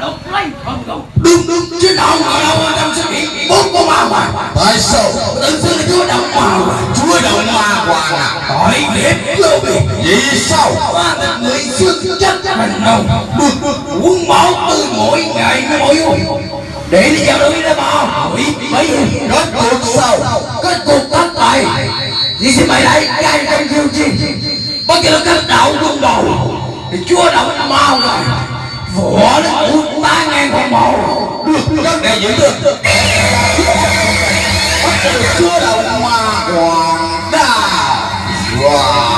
lục lấy đúng đúng chứ đâu ngờ đâu trong sự kiện bốn con ma hoàng tại sao? Tự xưng là chúa động ma hoàng chúa đầu ma hoàng à tội nghiệp vô biệt. Vì sao? Qua tình người xưa chết thành đâu quân máu từ mỗi ngày nó mỗi uống để đi vào đối với bao quỷ mấy kết cuộc sao? Kết cuộc thất bại. Thì xin mày lại gai trong khiêu chi bất kỳ là cách đạo quân đầu thì chúa động ma rồi võ nó ngủ ba ngàn con mộ. Các đệ giữ được. Chúa đầu ma hoàng đa. Wow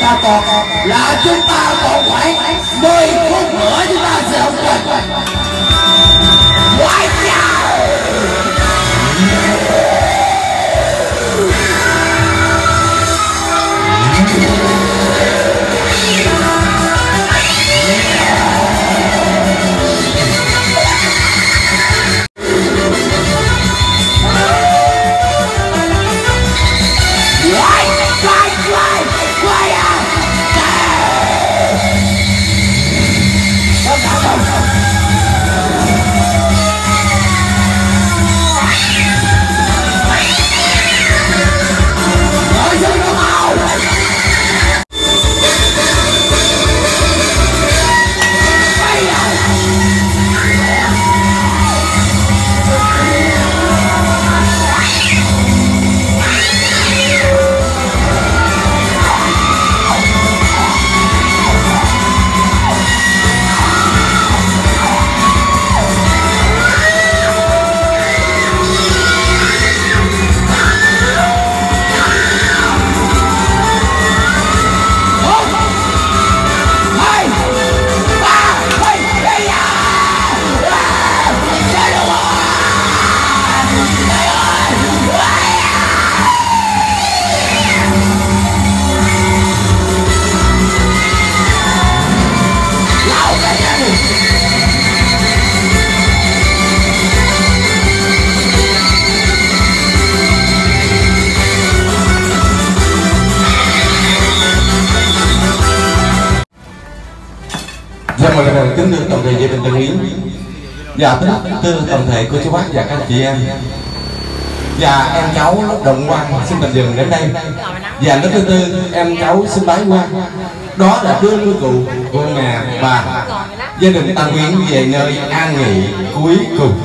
ta còn là chúng ta còn khoảng 10 phút nữa chúng ta sẽ quật. Quái toàn thể Và kính thưa toàn thể cô chú bác và các chị em. Và em cháu Động quan xin bình dừng đến đây. Và lớp thứ tư, em cháu xin bái quan. Đó là đưa ngôi cụ của mẹ bà Gia đình ta Yến về nơi an nghỉ cuối cùng.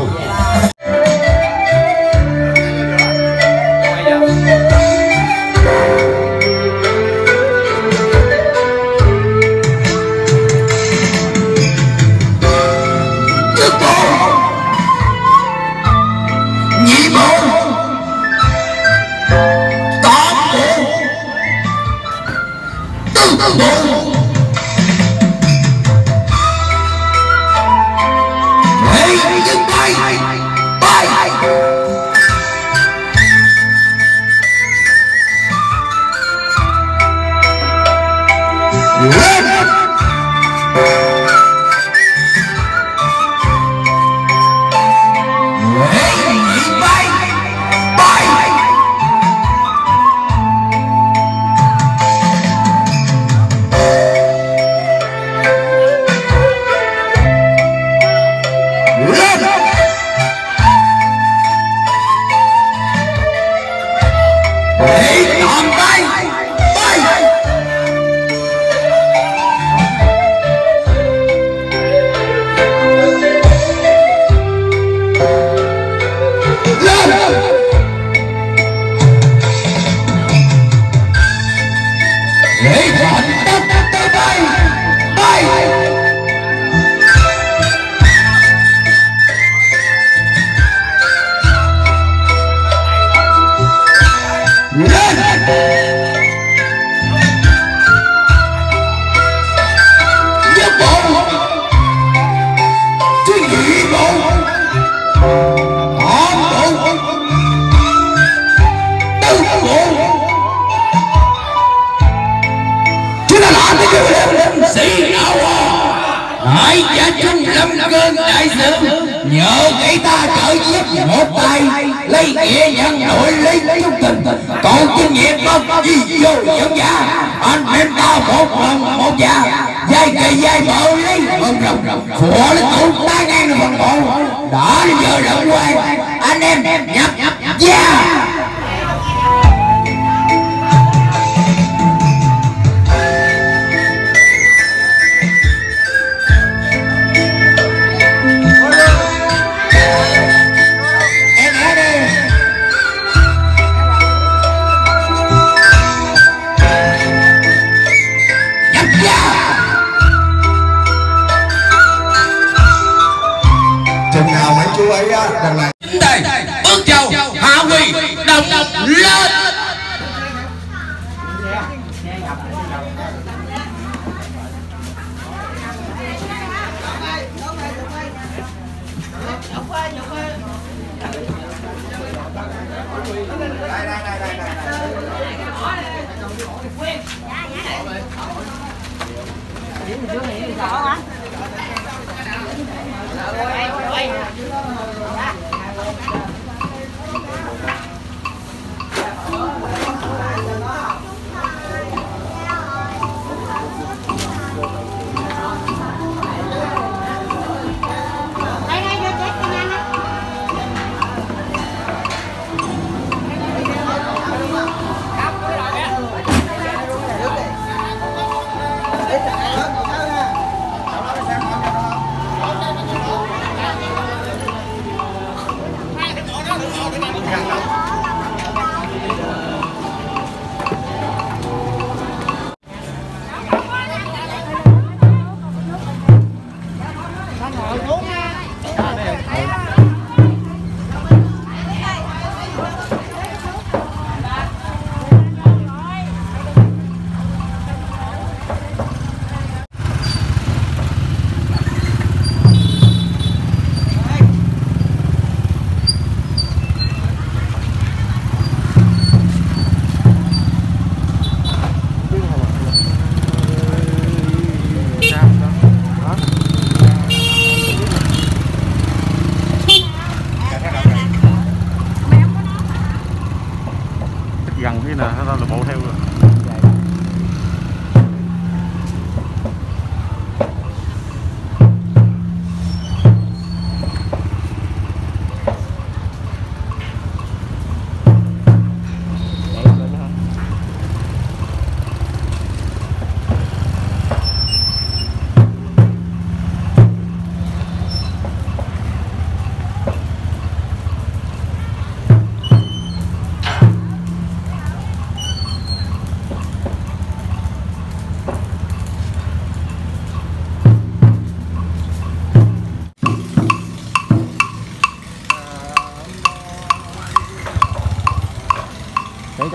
Hãy giả chung lâm cơn đại sự Nhờ cái ta trợ giúp một tay, Lấy nghĩa nhận nội lấy trung tình. Còn kinh nghiệm không gì vô dẫn giả Anh em ta một lần một già. Dây cây dây vợ lấy phần rồng Phổ lấy tụ ta ngang được phần bộ. Đã giờ rộng quan Anh em nhập nhập gia. yeah.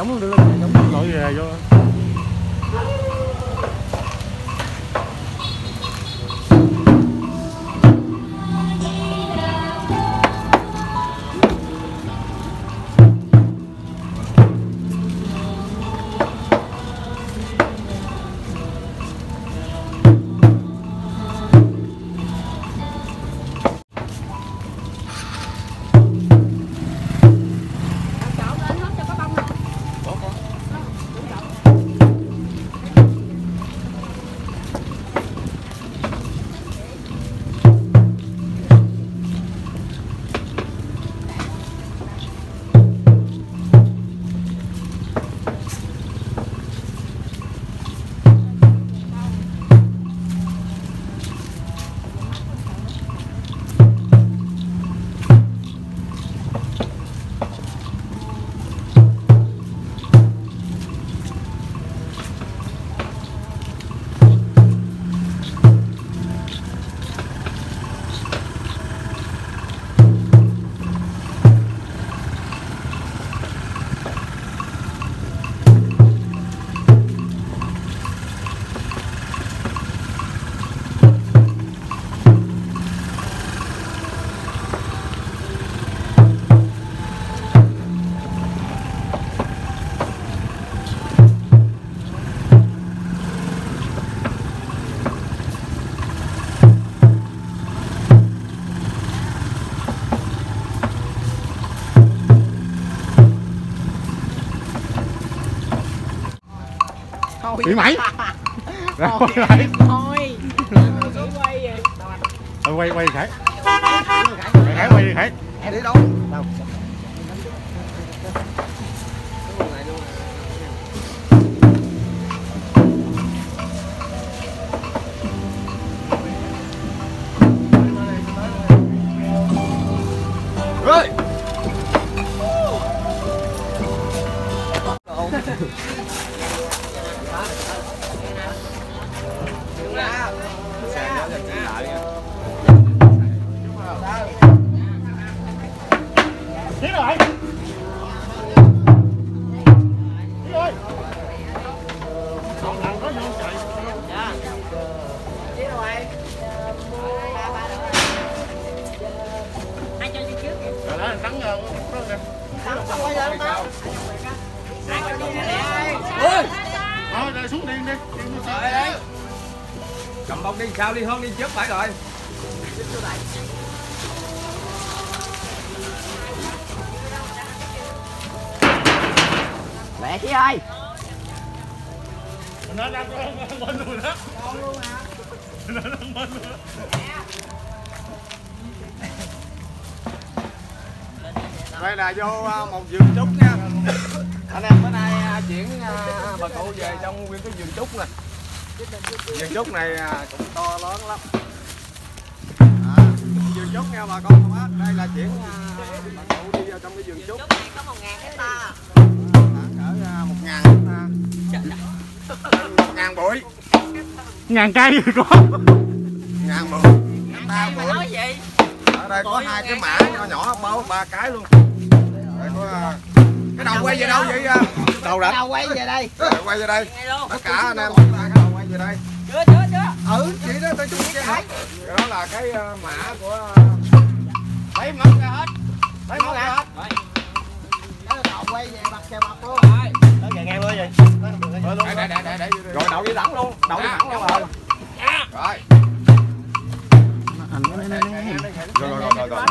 Giống chống luôn đưa lên chạy về vô. Bị mày Rồi, quay lại. thôi. Quay quay quay. Khải quay đi khải Em đi đâu? Thôi, rồi xuống điên đi Điên đi Cầm bông đi sao đi hơn đi trước phải rồi. mẹ chị ơi Nó đang bên luôn đó Nó đang bên luôn đó Đây là vô à, một vườn trúc nha. Anh em bữa nay à, chuyển à, bà cụ về trong nguyên cái vườn trúc nè. Vườn trúc này cũng to lớn lắm. À, vườn trúc nha bà con á. Đây là chuyển bà cụ đi vào trong cái vườn trúc. có một ngàn hecta cỡ một ngàn một ngàn bụi. Ngàn cây có ngàn bụi. Nói gì Ở đây có hai cái mã nhỏ nhỏ bao ba cái luôn. À, cái đầu quay về đâu vậy? à? Đầu rạch. đâu quay về đây. Rồi, quay về đây. Luôn. Tất cả anh em. Chúng ta cái đầu quay về đây. Chưa chưa chưa. Ừ chị đó tôi chung cái hả đó là cái ờ, mã của lấy móc ra hết. Lấy móc ra hết. Quay về mặt kèo mặt luôn. Để để để để để. Rồi đậu đi thẳng luôn. Đậu đi thẳng luôn rồi. rồi. Rồi. Rồi rồi rồi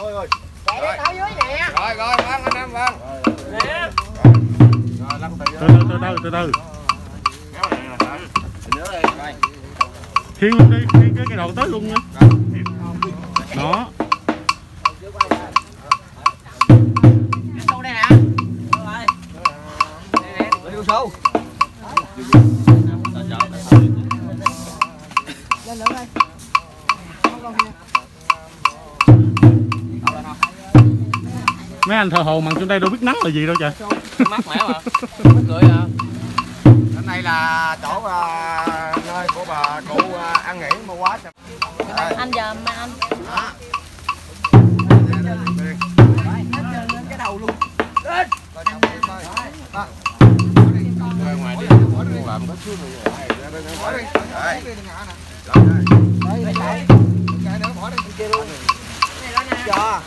Ôi ơi. chạy đi dưới nè rồi rồi vâng anh em vâng nè rồi lăn từ Từ từ từ từ từ từ luôn đi, khiêng cái, cái đầu tới luôn nha Đó sâu đây mấy anh thờ hồ mặn trong đây đâu biết nắng là gì đâu trời mát mẻ mà cười à đây là chỗ uh, nơi của bà cụ uh, ăn nghỉ mà quá trời. anh giờ mà anh à. cái đầu luôn lên ra ngoài đi làm có xuống rồi bỏ đi đây đây đây cái nữa bỏ đi kia luôn chờ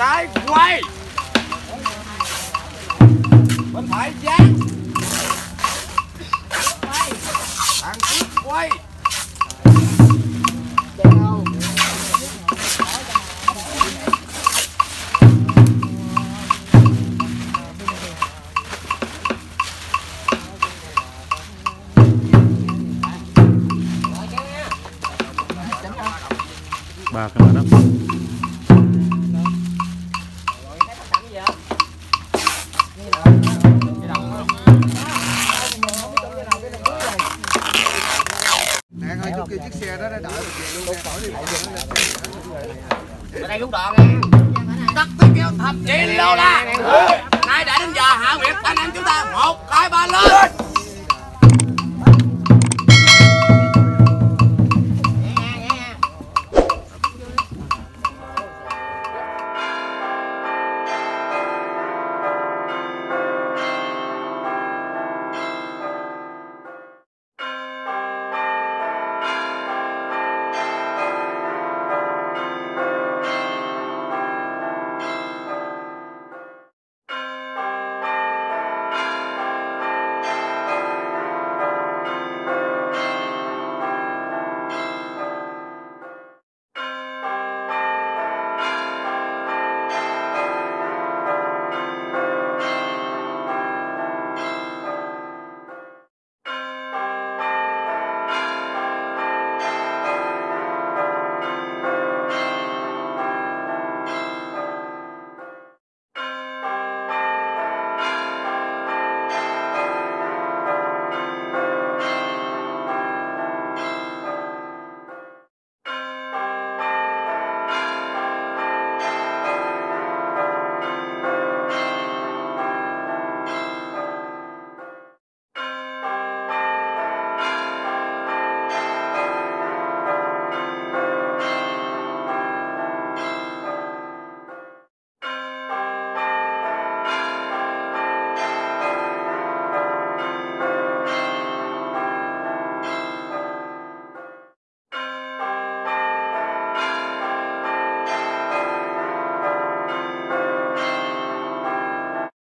trái quay. Bên phải dán